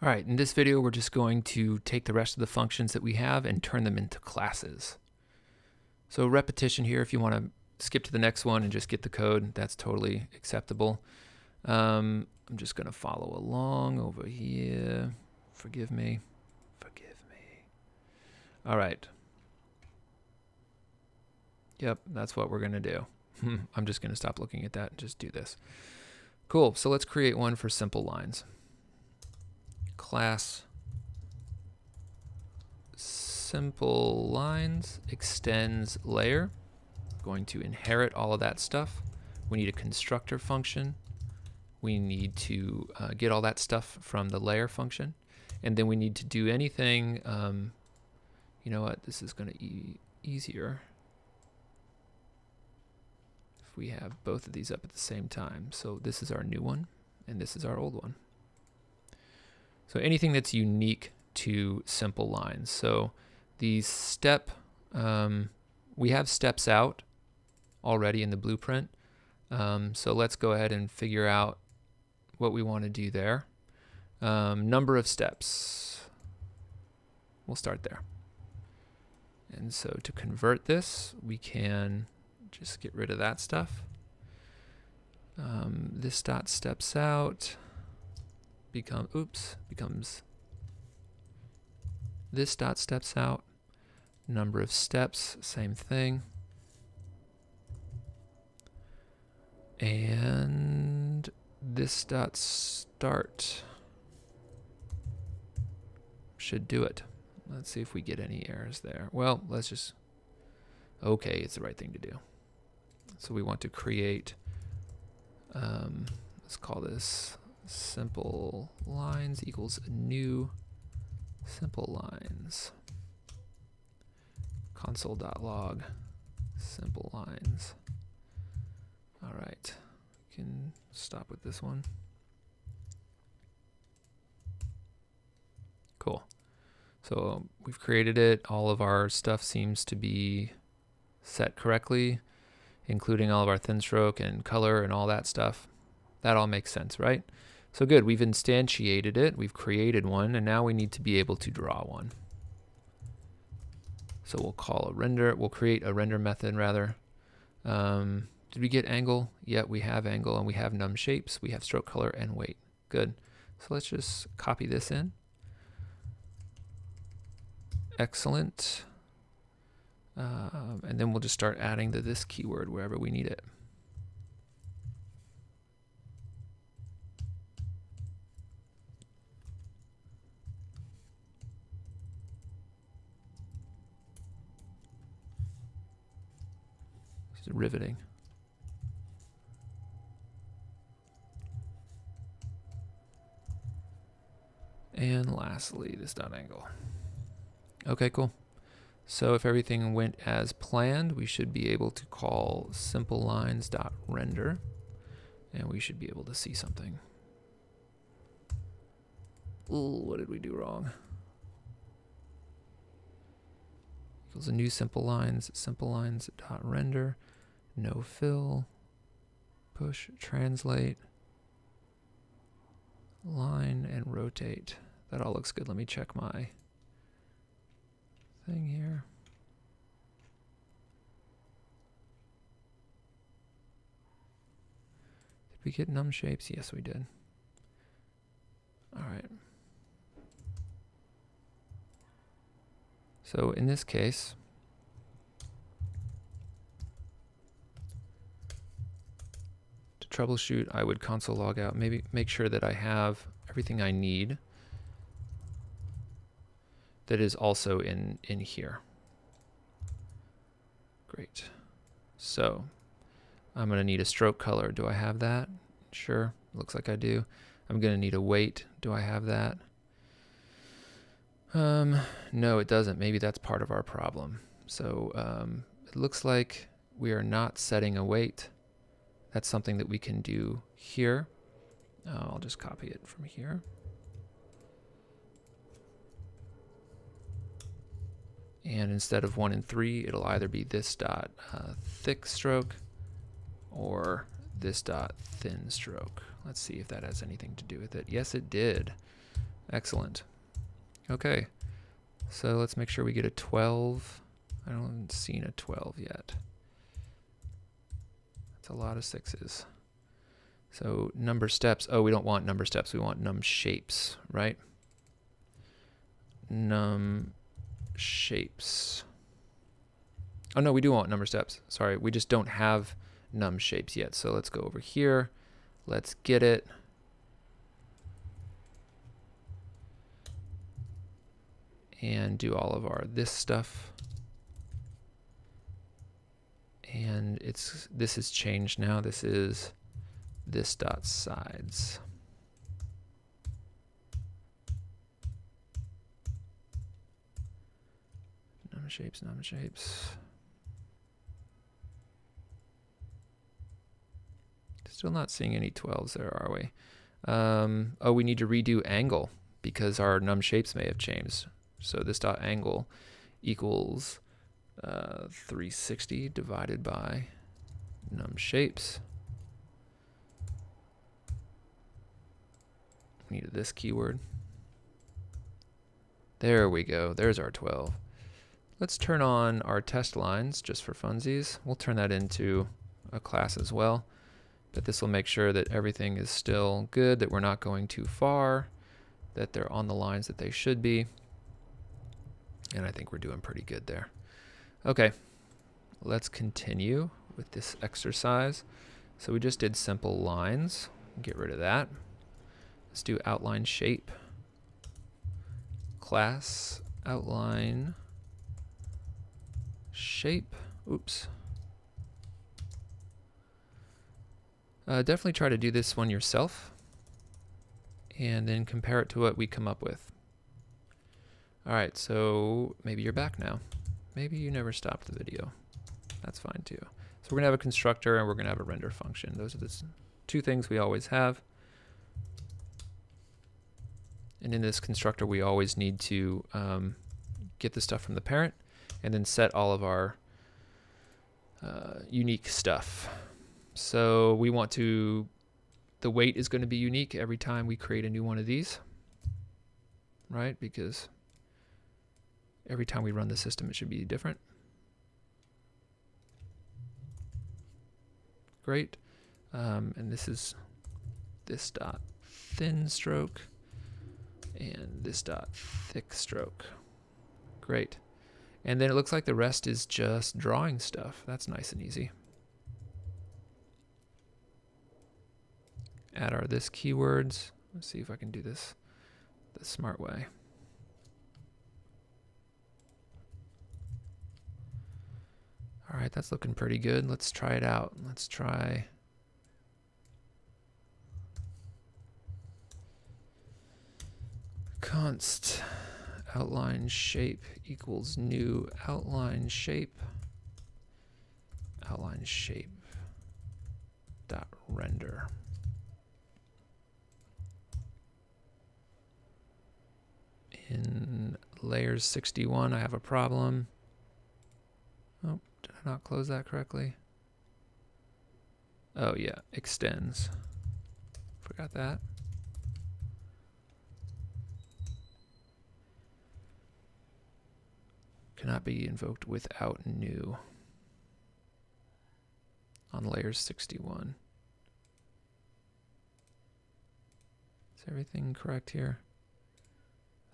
All right, in this video, we're just going to take the rest of the functions that we have and turn them into classes. So repetition here, if you want to skip to the next one and just get the code, that's totally acceptable. Um, I'm just going to follow along over here. Forgive me. Forgive me. All right. Yep, that's what we're going to do. I'm just going to stop looking at that and just do this. Cool, so let's create one for simple lines class simple lines extends layer. Going to inherit all of that stuff. We need a constructor function. We need to uh, get all that stuff from the layer function. And then we need to do anything, um, you know what, this is going to be easier if we have both of these up at the same time. So this is our new one, and this is our old one. So anything that's unique to simple lines. So the step, um, we have steps out already in the blueprint. Um, so let's go ahead and figure out what we want to do there. Um, number of steps. We'll start there. And so to convert this, we can just get rid of that stuff. Um, this dot steps out become, oops, becomes this dot steps out. Number of steps, same thing. And this dot start should do it. Let's see if we get any errors there. Well, let's just, okay, it's the right thing to do. So we want to create, um, let's call this simple lines equals new simple lines. Console.log simple lines. All right can stop with this one. Cool. So we've created it. All of our stuff seems to be set correctly including all of our thin stroke and color and all that stuff. That all makes sense right so good, we've instantiated it, we've created one, and now we need to be able to draw one. So we'll call a render, we'll create a render method rather. Um, did we get angle? Yeah, we have angle and we have num shapes, we have stroke color and weight. Good. So let's just copy this in. Excellent. Um, and then we'll just start adding the this keyword wherever we need it. Riveting. And lastly, this dot angle. Okay, cool. So if everything went as planned, we should be able to call simple lines dot render, and we should be able to see something. Ooh, what did we do wrong? Equals a new simple lines, simple lines dot render no fill, push, translate, line, and rotate. That all looks good. Let me check my thing here. Did we get num shapes? Yes, we did. All right. So in this case, troubleshoot, I would console log out, maybe make sure that I have everything I need that is also in, in here. Great. So I'm going to need a stroke color. Do I have that? Sure. Looks like I do. I'm going to need a weight. Do I have that? Um, no, it doesn't. Maybe that's part of our problem. So um, it looks like we are not setting a weight. That's something that we can do here. Uh, I'll just copy it from here. And instead of one and three, it'll either be this dot uh, thick stroke or this dot thin stroke. Let's see if that has anything to do with it. Yes, it did. Excellent. Okay, so let's make sure we get a 12. I don't seen a 12 yet. That's a lot of sixes. So number steps. Oh, we don't want number steps. We want num shapes, right? Num shapes. Oh no, we do want number steps. Sorry, we just don't have num shapes yet. So let's go over here. Let's get it. And do all of our this stuff. And it's this is changed now. This is this dot sides. Num shapes, num shapes. Still not seeing any 12s there, are we? Um, oh, we need to redo angle because our num shapes may have changed. So this dot angle equals uh, 360 divided by num shapes. We needed this keyword. There we go. There's our 12. Let's turn on our test lines just for funsies. We'll turn that into a class as well but this will make sure that everything is still good, that we're not going too far, that they're on the lines that they should be. And I think we're doing pretty good there. Okay, let's continue with this exercise. So we just did simple lines. Get rid of that. Let's do outline shape. Class outline shape. Oops. Uh, definitely try to do this one yourself and then compare it to what we come up with. All right, so maybe you're back now. Maybe you never stopped the video. That's fine too. So we're gonna have a constructor and we're gonna have a render function. Those are the two things we always have. And in this constructor, we always need to um, get the stuff from the parent and then set all of our uh, unique stuff. So we want to, the weight is going to be unique every time we create a new one of these, right? Because every time we run the system, it should be different. Great. Um, and this is this dot thin stroke and this dot thick stroke. Great. And then it looks like the rest is just drawing stuff. That's nice and easy. add our this keywords. Let's see if I can do this the smart way. All right, that's looking pretty good. Let's try it out. Let's try const outline shape equals new outline shape outline shape dot render. in layers 61 I have a problem. Oh, I not close that correctly? Oh yeah, extends. Forgot that. Cannot be invoked without new on layers 61. Is everything correct here?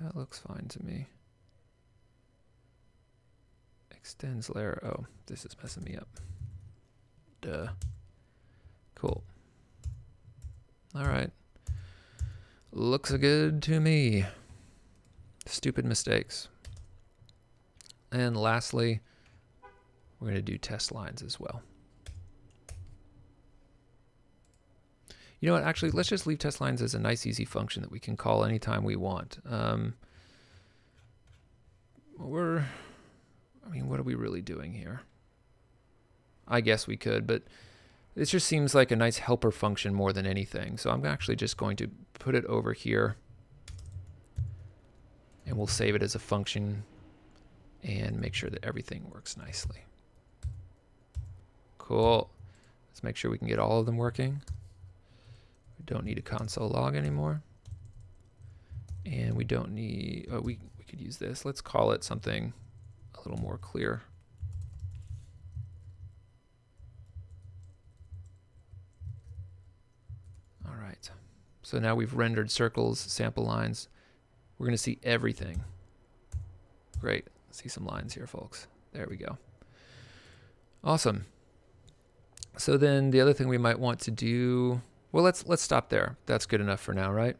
That looks fine to me. Extends layer. Oh, this is messing me up. Duh. Cool. All right. Looks good to me. Stupid mistakes. And lastly, we're going to do test lines as well. You know what, actually, let's just leave test lines as a nice, easy function that we can call anytime we want. Um, we're, I mean, what are we really doing here? I guess we could, but this just seems like a nice helper function more than anything. So I'm actually just going to put it over here and we'll save it as a function and make sure that everything works nicely. Cool. Let's make sure we can get all of them working. We don't need a console log anymore. And we don't need, oh, we, we could use this. Let's call it something a little more clear. All right. So now we've rendered circles, sample lines. We're going to see everything. Great. See some lines here, folks. There we go. Awesome. So then the other thing we might want to do, well, let's let's stop there. That's good enough for now, right?